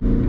you